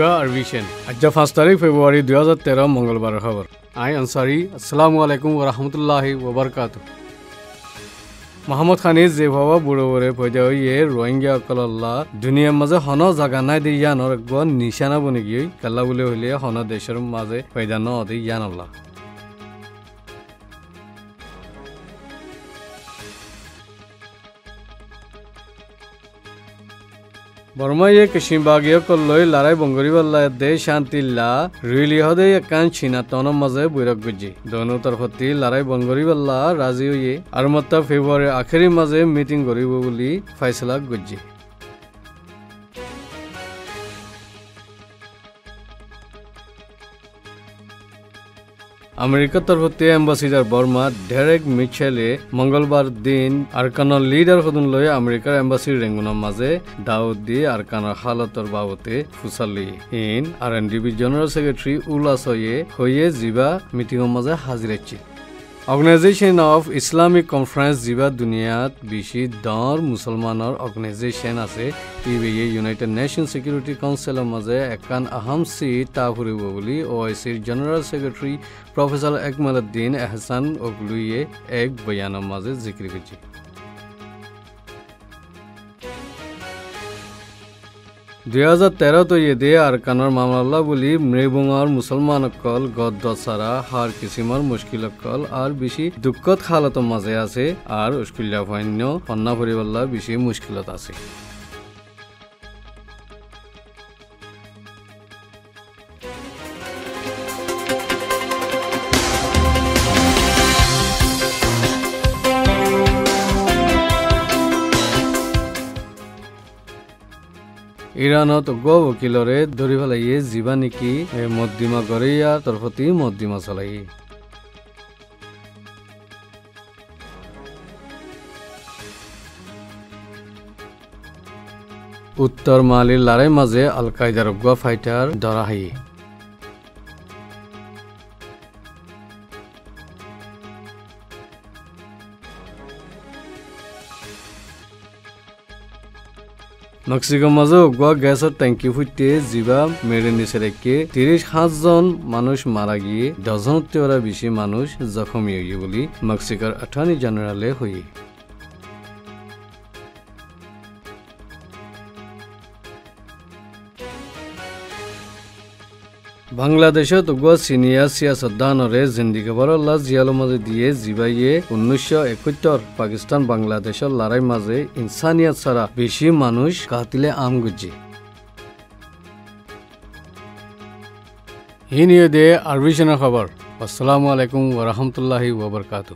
Yoga আরবিশেন আজ পাঁচ তারিখ ফেব্রুয়ারি দুই হাজার তেরো মঙ্গলবার খবর। আই আনসারি আসসালামু আলাইকুম ওরহমতুল্লাহি ওবরকাত মোহাম্মদ খানি যে বুড়ো বুড়ে পয়দা ইয়ে রোহিঙ্গা অকল্লা দুনিয়ার মাঝে হন জাগা নাই দিয়ে ইয়ানোর একবার নিশানা বনে গিয়ে কাল্লা বলে হইলে হন দেশের মাঝে পয়দা ন দিয়ে ইয়ান আল্লাহ। বর্মাইয়ে কিশিমবাগীয় কল্লই লারাই বঙ্গরিবাল্লা দে শান্তিল্লা রিলি হদে একান মাঝে বৈরক গুজি। দনু তরফতি লারাই বঙ্গরিবাল্লা রাজি হইয়ে আর মাত্রা ফেব্রুয়ারির আখেরি মাঝে মিটিং করিব বুলি ফাইসলা গুজি। আমেরিকা তরফতে এম্বাসিডার বর্মা ডেরেক মিচেলে মঙ্গলবার দিন আরকানর লিডার সদনলৈ আমেরিকার এম্বাসির রেঙ্গুনের মাঝে দাউদ দিয়ে আরকানর হালতর বাবতে ফুসালি। N R N DB general secretary উলাছয়ে হয়ে জিবা মিটিংয়ের মাঝে হাজিরাচ্ছে অৰ্গেনাইজেশ্যন অফ ইছলামিক কনফাৰেন্স যিবা দুনিয়াত বেছি দৰ মুছলমানৰ অৰ্গেনাইজেশ্যন আছে ই ইউনাইটেড নেশ্যন ছিকিউৰিটি কাউন্সিলৰ মাজে একান আহম চিট তা ফুৰিব বুলি অ' আই চিৰ জেনেৰেল ছেক্ৰেটাৰী প্ৰফেচাৰ একমালুদ্দিন এহছান অগলুয়ে এক বয়ানৰ মাজে জিকিৰ কৰিছে দুই হাজার তেরোতে ইয়ে আর কানার মামলা বলি মৃবুঙর মুসলমান অকল গদ দসারা হার কিসিমর মুশকিল অকল আর বেশি দুঃখত হালত মাঝে আছে আর উস্কুল্লা ফান্য ফন্না পরিবাল্লা বেশি মুশকিলত আছে। ইরানত গ ওকিলরে ধরি ফেলাইয়ে যিবা নেকি মদ্দিমা গড়েয়া তরফতি মদ্দিমা চলাই। উত্তর মালির লারাই মাঝে আল কায়দার অজ্ঞা ফাইটার ধরা হাই মেক্সিকোর মাঝে গোয়া গ্যাসের ট্যাঙ্কি ফুটতে জিবা মেরে নিচে রেখে তিরিশ সাতজন মানুষ মারা গিয়ে ডজনত্তরা বেশি মানুষ জখমি হয়ে বলি মেক্সিকোর অ্যাটর্নি জেনারেলে হয়ে বাংলাদেশত উগুৱা চিনিয়া চিয়াচদ্দানৰে জিন্দিগি বৰল্লা জিয়ালৰ মাজে দিয়ে জিবাইয়ে। উনৈছশ একসত্তৰ পাকিস্তান বাংলাদেশৰ লড়াইৰ মাজে ইনচানিয়াত ছাড়া বেছি মানুষ কাতিলে আম গুজি। হি নিয়ে দে আরবিশনের খবর আসসালামু আলাইকুম ওরহমতুল্লাহি ওবরকাতু